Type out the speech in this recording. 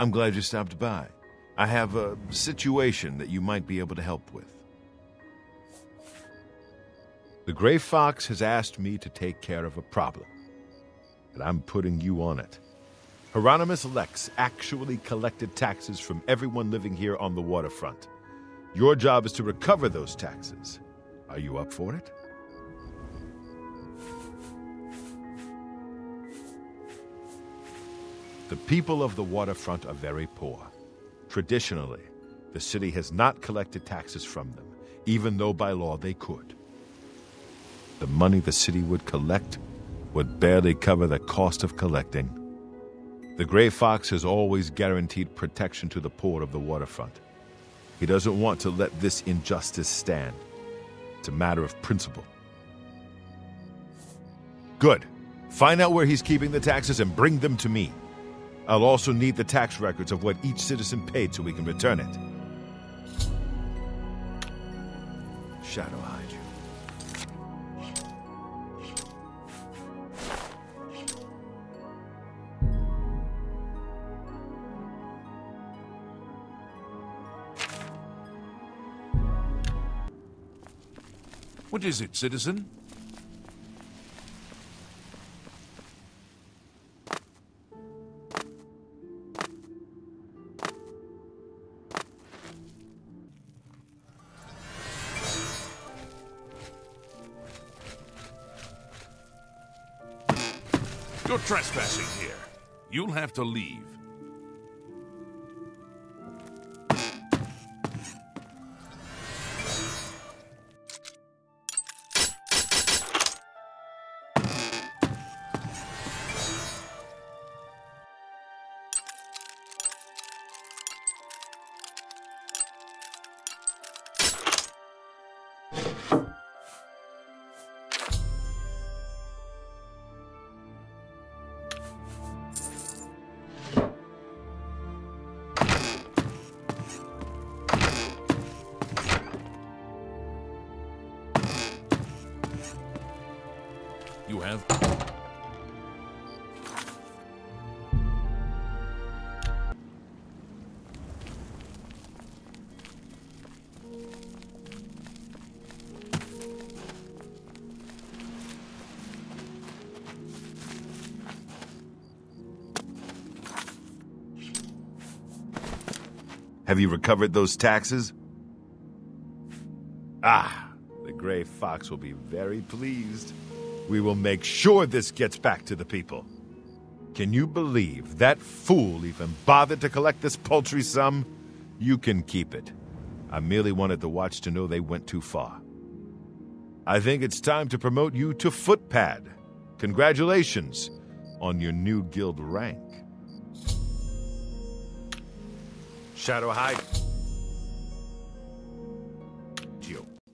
I'm glad you stopped by. I have a situation that you might be able to help with. The Gray Fox has asked me to take care of a problem, and I'm putting you on it. Hieronymus Lex actually collected taxes from everyone living here on the waterfront. Your job is to recover those taxes. Are you up for it? The people of the waterfront are very poor. Traditionally, the city has not collected taxes from them, even though by law they could. The money the city would collect would barely cover the cost of collecting. The Gray Fox has always guaranteed protection to the poor of the waterfront. He doesn't want to let this injustice stand. It's a matter of principle. Good. Find out where he's keeping the taxes and bring them to me. I'll also need the tax records of what each citizen paid so we can return it. Shadow hide you. What is it, citizen? You're trespassing here. You'll have to leave. You have. Have you recovered those taxes? Ah, the Gray Fox will be very pleased. We will make sure this gets back to the people. Can you believe that fool even bothered to collect this paltry sum? You can keep it. I merely wanted the watch to know they went too far. I think it's time to promote you to Footpad. Congratulations on your new guild rank. Shadow Hide.